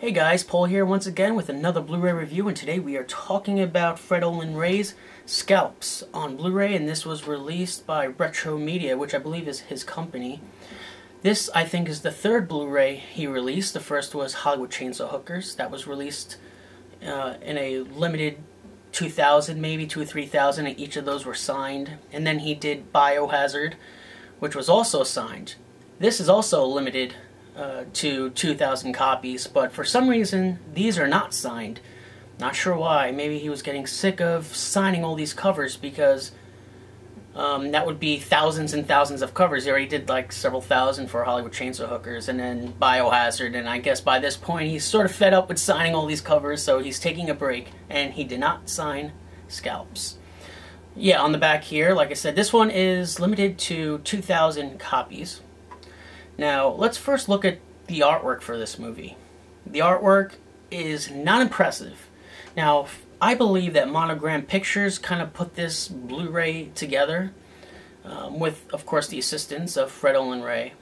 Hey guys, Paul here once again with another Blu-ray review and today we are talking about Fred Olen Ray's Scalps on Blu-ray and this was released by Retromedia, which I believe is his company. This, I think, is the third Blu-ray he released. The first was Hollywood Chainsaw Hookers. That was released uh, in a limited 2000, maybe, two or 3000, and each of those were signed. And then he did Biohazard, which was also signed. This is also limited uh, to 2,000 copies, but for some reason, these are not signed. Not sure why. Maybe he was getting sick of signing all these covers because um, that would be thousands and thousands of covers. He already did like several thousand for Hollywood Chainsaw Hookers and then Biohazard, and I guess by this point he's sort of fed up with signing all these covers, so he's taking a break, and he did not sign Scalps. Yeah, on the back here, like I said, this one is limited to 2,000 copies. Now, let's first look at the artwork for this movie. The artwork is not impressive. Now, I believe that Monogram Pictures kind of put this Blu-ray together um, with, of course, the assistance of Fred Olen Ray.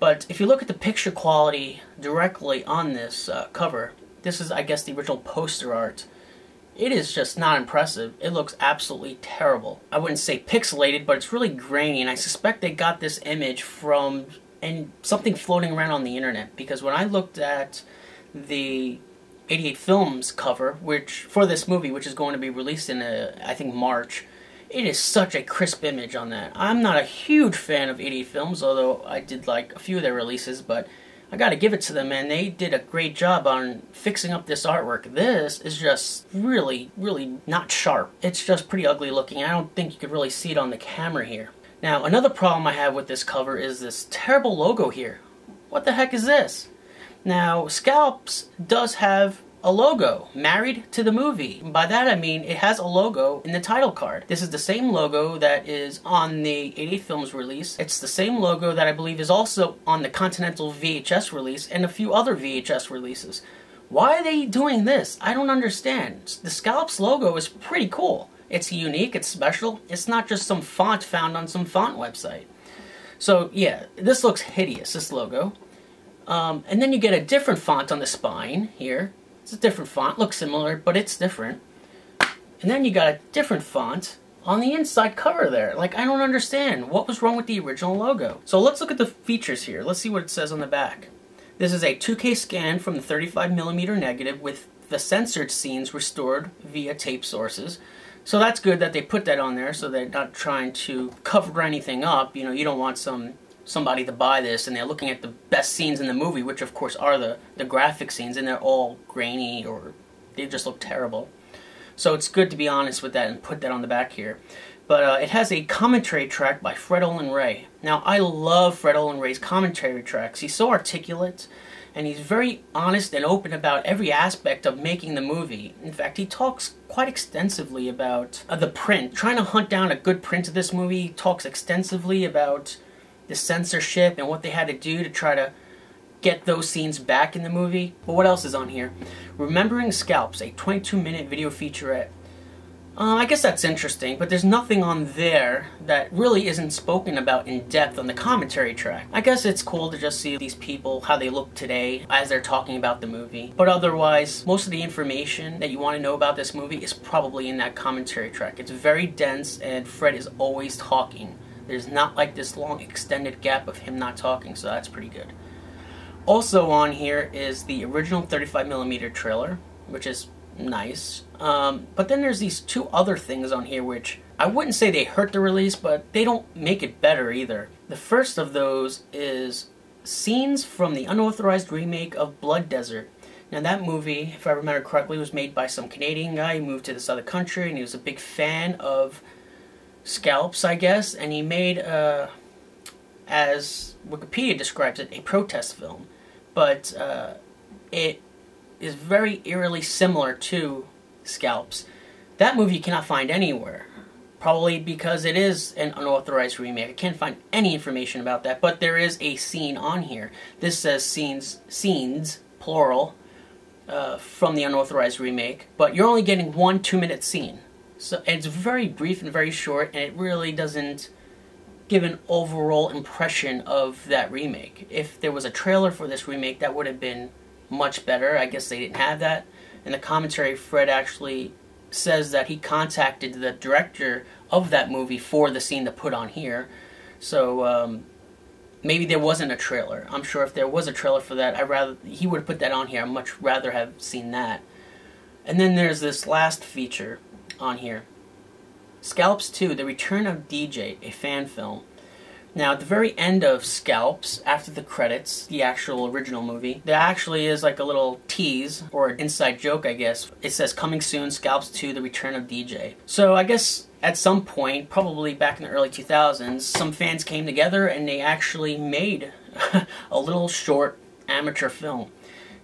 But if you look at the picture quality directly on this uh, cover, this is, I guess, the original poster art. It is just not impressive. It looks absolutely terrible. I wouldn't say pixelated, but it's really grainy, and I suspect they got this image from and something floating around on the internet. Because when I looked at the 88 Films cover, which for this movie, which is going to be released in, a, uh, I think, March, it is such a crisp image on that. I'm not a huge fan of 88 Films, although I did like a few of their releases, but I gotta give it to them, man. They did a great job on fixing up this artwork. This is just really, really not sharp. It's just pretty ugly looking. I don't think you could really see it on the camera here. Now, another problem I have with this cover is this terrible logo here. What the heck is this? Now, Scalps does have a logo married to the movie. By that I mean it has a logo in the title card. This is the same logo that is on the 88 Films release. It's the same logo that I believe is also on the Continental VHS release and a few other VHS releases. Why are they doing this? I don't understand. The Scalps logo is pretty cool. It's unique, it's special. It's not just some font found on some font website. So yeah, this looks hideous, this logo. Um, and then you get a different font on the spine here. It's a different font, looks similar, but it's different. And then you got a different font on the inside cover there. Like, I don't understand. What was wrong with the original logo? So let's look at the features here. Let's see what it says on the back. This is a 2K scan from the 35mm negative with the censored scenes restored via tape sources. So that's good that they put that on there so they're not trying to cover anything up. You know, you don't want some somebody to buy this and they're looking at the best scenes in the movie, which of course are the, the graphic scenes, and they're all grainy or they just look terrible. So it's good to be honest with that and put that on the back here. But uh, it has a commentary track by Fred Olen Ray. Now, I love Fred Olen Ray's commentary tracks. He's so articulate, and he's very honest and open about every aspect of making the movie. In fact, he talks quite extensively about uh, the print, trying to hunt down a good print of this movie. He talks extensively about the censorship and what they had to do to try to get those scenes back in the movie. But what else is on here? Remembering Scalps, a 22 minute video featurette. Uh, I guess that's interesting, but there's nothing on there that really isn't spoken about in depth on the commentary track. I guess it's cool to just see these people, how they look today as they're talking about the movie. But otherwise, most of the information that you want to know about this movie is probably in that commentary track. It's very dense and Fred is always talking. There's not like this long extended gap of him not talking, so that's pretty good. Also on here is the original 35mm trailer, which is nice. Um, but then there's these two other things on here which I wouldn't say they hurt the release, but they don't make it better either. The first of those is scenes from the unauthorized remake of Blood Desert. Now that movie, if I remember correctly, was made by some Canadian guy who moved to this other country and he was a big fan of scalps, I guess, and he made, uh, as Wikipedia describes it, a protest film. But uh, it is very eerily similar to Scalps. That movie you cannot find anywhere. Probably because it is an unauthorized remake. I can't find any information about that, but there is a scene on here. This says scenes, scenes, plural, uh, from the unauthorized remake, but you're only getting one two-minute scene. So it's very brief and very short, and it really doesn't give an overall impression of that remake. If there was a trailer for this remake, that would have been much better. I guess they didn't have that. In the commentary, Fred actually says that he contacted the director of that movie for the scene to put on here. So um, maybe there wasn't a trailer. I'm sure if there was a trailer for that, I rather he would have put that on here. I'd much rather have seen that. And then there's this last feature on here. Scalps 2, The Return of DJ, a fan film. Now, at the very end of Scalps, after the credits, the actual original movie, there actually is like a little tease, or an inside joke, I guess. It says, Coming soon, Scalps 2, The Return of DJ. So I guess at some point, probably back in the early 2000s, some fans came together and they actually made a little short amateur film.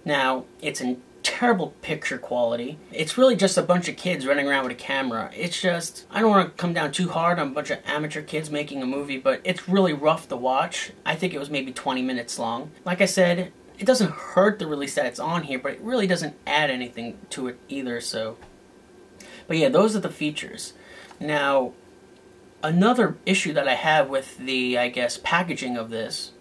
Now, it's in terrible picture quality. It's really just a bunch of kids running around with a camera. It's just, I don't want to come down too hard on a bunch of amateur kids making a movie, but it's really rough to watch. I think it was maybe 20 minutes long. Like I said, it doesn't hurt the release that it's on here, but it really doesn't add anything to it either, so. But yeah, those are the features. Now, another issue that I have with the, I guess, packaging of this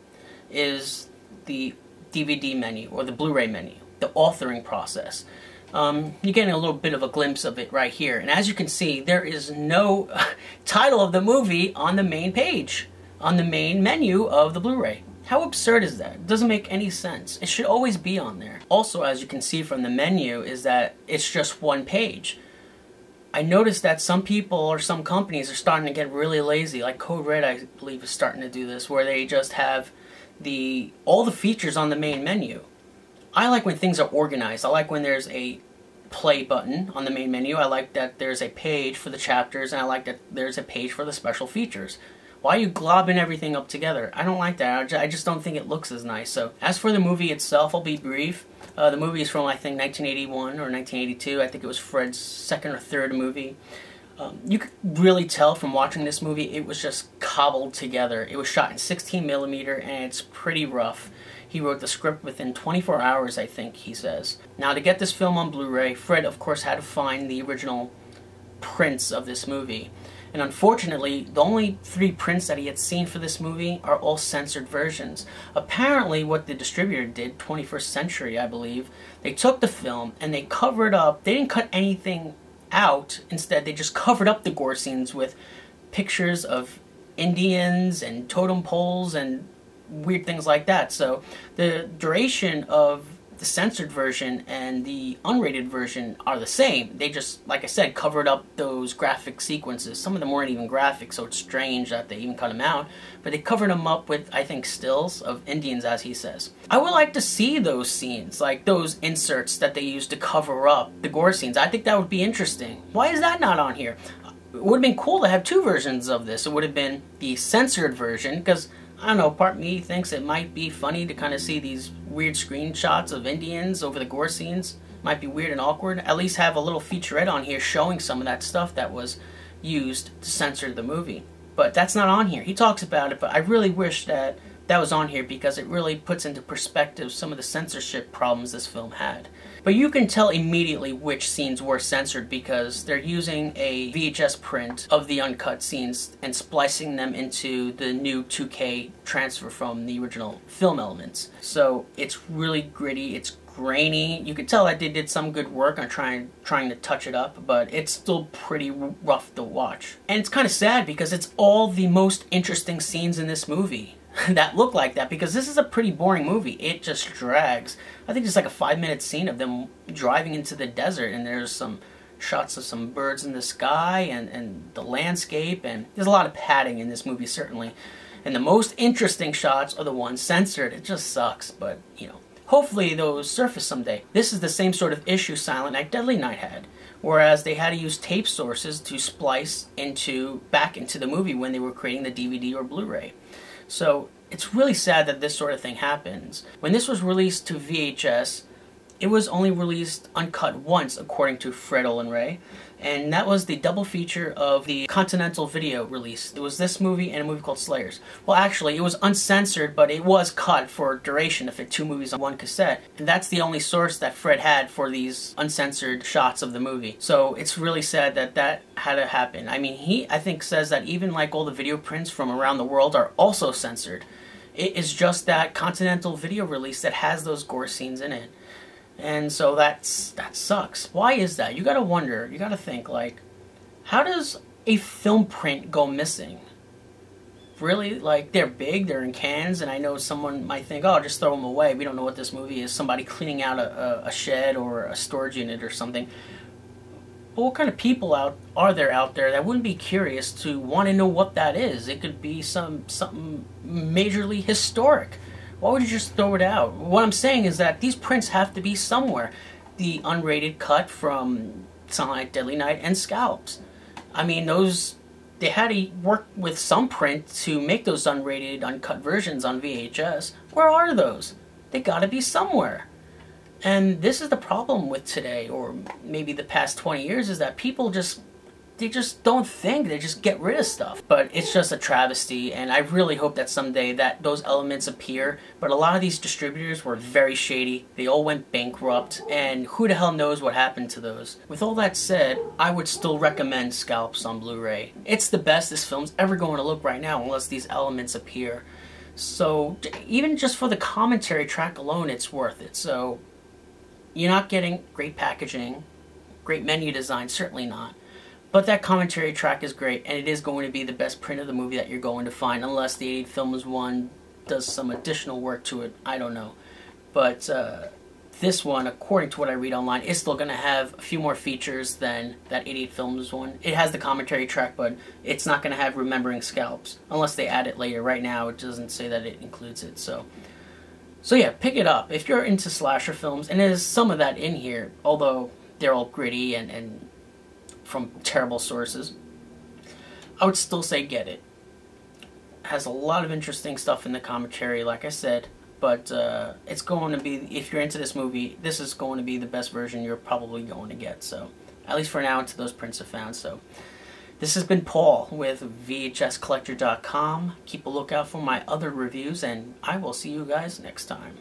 is the DVD menu or the Blu-ray menu, the authoring process. Um, you're getting a little bit of a glimpse of it right here. And as you can see, there is no title of the movie on the main page, on the main menu of the Blu-ray. How absurd is that? It doesn't make any sense. It should always be on there. Also, as you can see from the menu, is that it's just one page. I noticed that some people or some companies are starting to get really lazy. Like Code Red, I believe, is starting to do this, where they just have the all the features on the main menu. I like when things are organized. I like when there's a play button on the main menu. I like that there's a page for the chapters, and I like that there's a page for the special features. Why are you globbing everything up together? I don't like that. I just don't think it looks as nice. So, as for the movie itself, I'll be brief. Uh, the movie is from, I think, 1981 or 1982. I think it was Fred's second or third movie. Um, you could really tell from watching this movie, it was just cobbled together. It was shot in 16 millimeter, and it's pretty rough. He wrote the script within 24 hours, I think he says. Now, to get this film on Blu-ray, Fred, of course, had to find the original prints of this movie. And unfortunately, the only three prints that he had seen for this movie are all censored versions. Apparently, what the distributor did, 21st Century, I believe, they took the film and they covered up, they didn't cut anything out. Instead, they just covered up the gore scenes with pictures of Indians and totem poles and weird things like that. So the duration of the censored version and the unrated version are the same. They just, like I said, covered up those graphic sequences. Some of them weren't even graphic, so it's strange that they even cut them out. But they covered them up with, I think, stills of Indians, as he says. I would like to see those scenes, like those inserts that they used to cover up the gore scenes. I think that would be interesting. Why is that not on here? It would have been cool to have two versions of this. It would have been the censored version, because I don't know, part me thinks it might be funny to kind of see these weird screenshots of Indians over the gore scenes. Might be weird and awkward. At least have a little featurette on here showing some of that stuff that was used to censor the movie. But that's not on here. He talks about it, but I really wish that that was on here because it really puts into perspective some of the censorship problems this film had. But you can tell immediately which scenes were censored because they're using a VHS print of the uncut scenes and splicing them into the new 2K transfer from the original film elements. So it's really gritty, it's grainy. You can tell that they did some good work on trying trying to touch it up, but it's still pretty rough to watch. And it's kind of sad because it's all the most interesting scenes in this movie. that look like that because this is a pretty boring movie. It just drags. I think it's like a five minute scene of them driving into the desert and there's some shots of some birds in the sky and, and the landscape and there's a lot of padding in this movie certainly. And the most interesting shots are the ones censored. It just sucks, but you know. Hopefully those surface someday. This is the same sort of issue Silent Night Deadly Night had whereas they had to use tape sources to splice into back into the movie when they were creating the DVD or Blu-ray. So it's really sad that this sort of thing happens. When this was released to VHS, it was only released uncut once, according to Fred Olen Ray, and that was the double feature of the Continental Video release. It was this movie and a movie called Slayers. Well, actually, it was uncensored, but it was cut for duration to fit two movies on one cassette, and that's the only source that Fred had for these uncensored shots of the movie. So it's really sad that that had to happen. I mean, he, I think, says that even like all the video prints from around the world are also censored. It is just that Continental Video release that has those gore scenes in it. And so that's that sucks. Why is that? You got to wonder. You got to think like how does a film print go missing? Really, like they're big, they're in cans, and I know someone might think, "Oh, just throw them away." We don't know what this movie is. Somebody cleaning out a, a, shed or a storage unit or something. But what kind of people out are there out there that wouldn't be curious to want to know what that is? It could be some something majorly historic. Why would you just throw it out? What I'm saying is that these prints have to be somewhere. The unrated cut from Silent Night, Deadly Night, and Scalps. I mean, those they had to work with some print to make those unrated, uncut versions on VHS. Where are those? They gotta be somewhere. And this is the problem with today, or maybe the past 20 years, is that people just they just don't think they just get rid of stuff. But it's just a travesty and i really hope that someday that those elements appear. But a lot of these distributors were very shady. They all went bankrupt and who the hell knows what happened to those. With all that said i would still recommend scalps on blu-ray. It's the best this film's ever going to look right now unless these elements appear. So even just for the commentary track alone it's worth it. So you're not getting great packaging great menu design certainly not but that commentary track is great, and it is going to be the best print of the movie that you're going to find, unless the 88 Films one does some additional work to it. I don't know. But uh, this one, according to what I read online, is still going to have a few more features than that 88 Films one. It has the commentary track, but it's not going to have Remembering Scalps, unless they add it later. Right now, it doesn't say that it includes it, so... So yeah, pick it up. If you're into slasher films, and there's some of that in here, although they're all gritty and, and from terrible sources, I would still say get it. it. Has a lot of interesting stuff in the commentary, like I said, but uh, it's going to be, if you're into this movie, this is going to be the best version you're probably going to get, so, at least for now, until those prints are found, so. This has been Paul with VHSCollector.com. Keep a lookout for my other reviews, and I will see you guys next time.